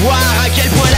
voir à quel point